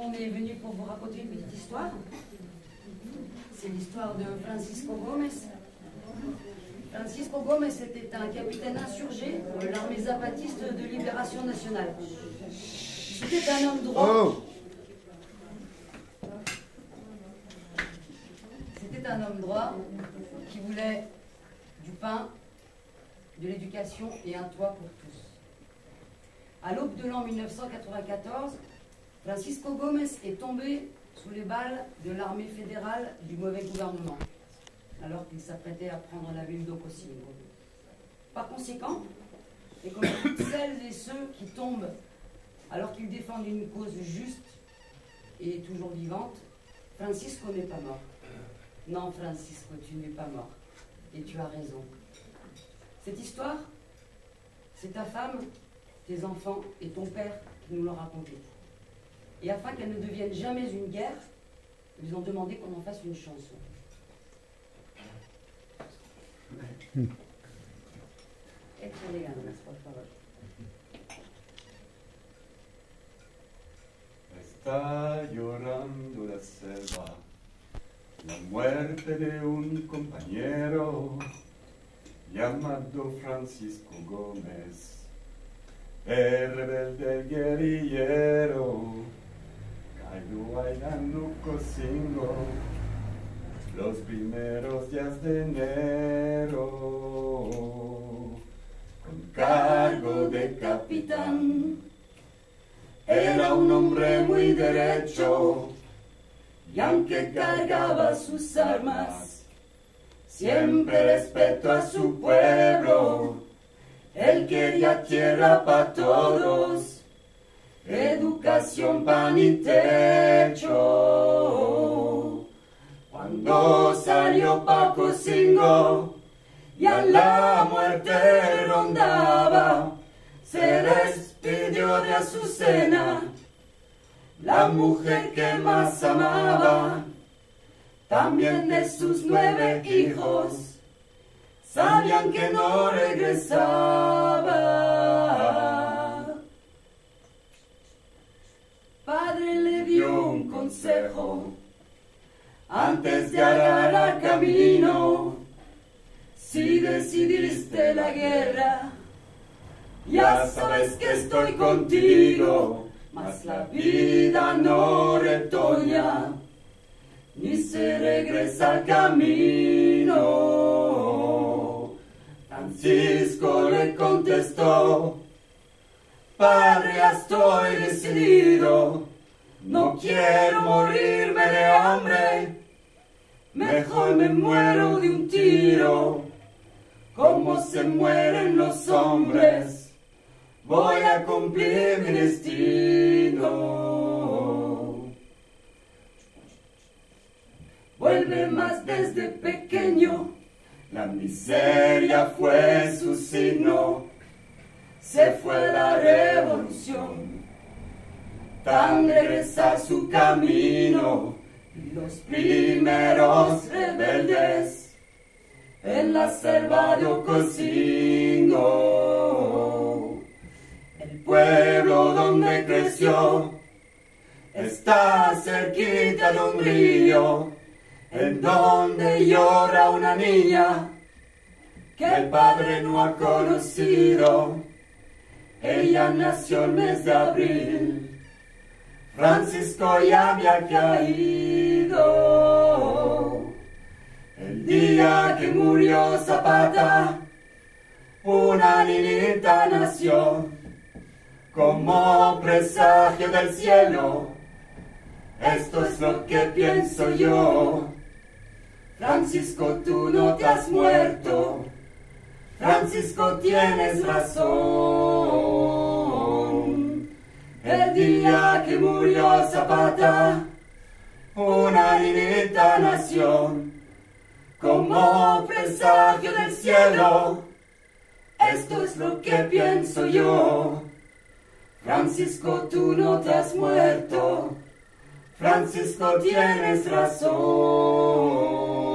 on est venu pour vous raconter une petite histoire. C'est l'histoire de Francisco Gomez. Francisco Gomez était un capitaine insurgé de l'armée zapatiste de libération nationale. C'était un homme droit. Oh C'était un homme droit qui voulait du pain, de l'éducation et un toit pour tous. À l'aube de l'an 1994, Francisco Gomez est tombé sous les balles de l'armée fédérale du mauvais gouvernement, alors qu'il s'apprêtait à prendre la ville d'Ocosingo. Par conséquent, et comme celles et ceux qui tombent alors qu'ils défendent une cause juste et toujours vivante, Francisco n'est pas mort. Non, Francisco, tu n'es pas mort. Et tu as raison. Cette histoire, c'est ta femme, tes enfants et ton père qui nous l'ont racontée. Et afin qu'elle ne devienne jamais une guerre, ils ont demandé qu'on en fasse une chanson. Échale ganas, por favor. Está llorando la selva la muerte de un compañero llamado Francisco Gómez, el rebelde guerrillero, cayó bailando cocingo los primeros días de enero, con cargo de capitán. Era un hombre muy derecho, y aunque cargaba sus armas, siempre respeto a su pueblo. Él quería tierra para todos, educación, pan y techo. Cuando salió Paco Singo y a la muerte rondaba, se despidió de Azucena la mujer que más amaba, también de sus nueve hijos, sabían que no regresaba. Padre le dio consejo antes de agarrar camino. Si decidiste la guerra, ya sabes que estoy contigo mas la vida no retoña, ni se regresa al camino. Francisco le contestó, Padre, estoy decidido, no quiero morirme de hambre, mejor me muero de un tiro, como se mueren los hombres voy a cumplir mi destino. Vuelve más desde pequeño, la miseria fue su signo, se fue la revolución, tan regresa su camino, los primeros rebeldes en la selva de Ocosingo el pueblo donde creció está cerquita de un río en donde llora una niña que el padre no ha conocido. Ella nació el mes de abril, Francisco ya había caído. El día que murió Zapata, una niñita nació como presagio del cielo. Esto es lo que pienso yo. Francisco, tú no te has muerto. Francisco, tienes razón. El día que murió Zapata, una niñita nació. Como presagio del cielo, esto es lo que pienso yo. Francisco, tú no te has muerto. Francisco, tienes razón.